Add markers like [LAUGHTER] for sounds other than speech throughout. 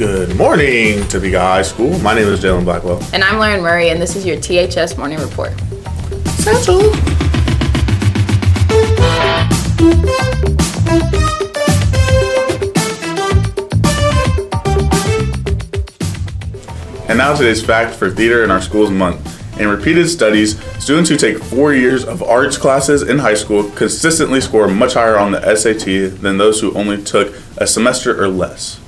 Good morning, Topeka High School. My name is Jalen Blackwell. And I'm Lauren Murray, and this is your THS Morning Report. Satchel. And now today's fact for theater in our school's month. In repeated studies, students who take four years of arts classes in high school consistently score much higher on the SAT than those who only took a semester or less.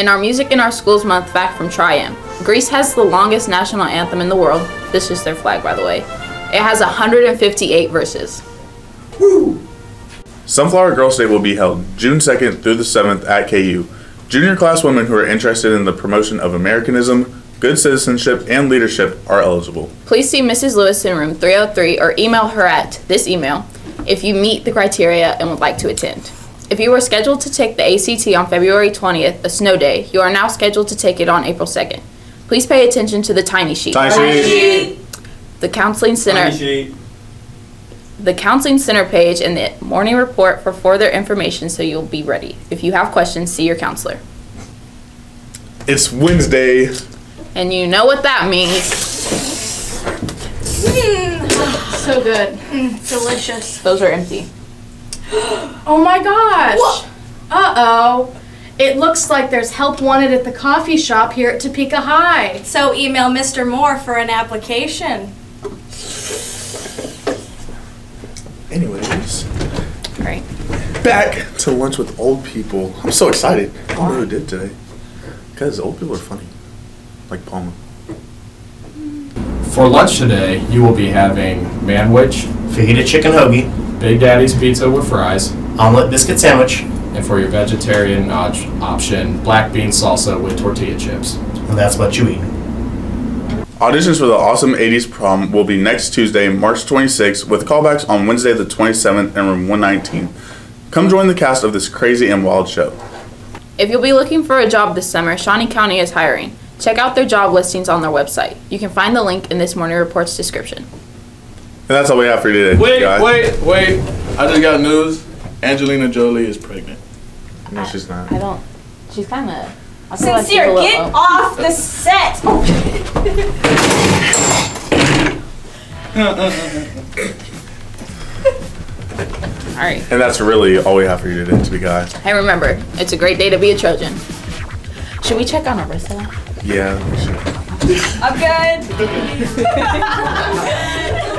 In our Music in Our Schools month fact from Triam, Greece has the longest national anthem in the world. This is their flag, by the way. It has 158 verses. Woo! Sunflower Girls Day will be held June 2nd through the 7th at KU. Junior class women who are interested in the promotion of Americanism, good citizenship, and leadership are eligible. Please see Mrs. Lewis in room 303 or email her at this email if you meet the criteria and would like to attend. If you were scheduled to take the ACT on February 20th, a snow day, you are now scheduled to take it on April 2nd. Please pay attention to the tiny sheet. Tiny sheet. The counseling center. Tiny sheet. the counseling center page and the morning report for further information so you'll be ready. If you have questions, see your counselor. It's Wednesday. And you know what that means. Mm. so good. Mm, delicious. Those are empty. [GASPS] Oh my gosh. Uh oh. It looks like there's help wanted at the coffee shop here at Topeka High. So email Mr. Moore for an application. Anyways, All right. back to lunch with old people. I'm so excited. I don't know who did today. Because old people are funny. Like Palma. For lunch today, you will be having manwich, Fajita chicken hoagie, Big Daddy's pizza with fries, omelet biscuit sandwich, and for your vegetarian op- option, black bean salsa with tortilla chips. and that's what you eat. Auditions for the Awesome 80s Prom will be next Tuesday, March 26th, with callbacks on Wednesday the 27th in room 119. Come join the cast of this crazy and wild show. If you'll be looking for a job this summer, Shawnee County is hiring. Check out their job listings on their website. You can find the link in this morning report's description. And that's all we have for you today. Wait, guys. wait, wait. I just got news. Angelina Jolie is pregnant. No, she's not. I don't. She's kind of. Sincere, get off the set. [LAUGHS] All right. And that's really all we have for you today, to be guys. Hey, remember, it's a great day to be a Trojan. Should we check on Arissa? Yeah. we should. I'm good. [LAUGHS]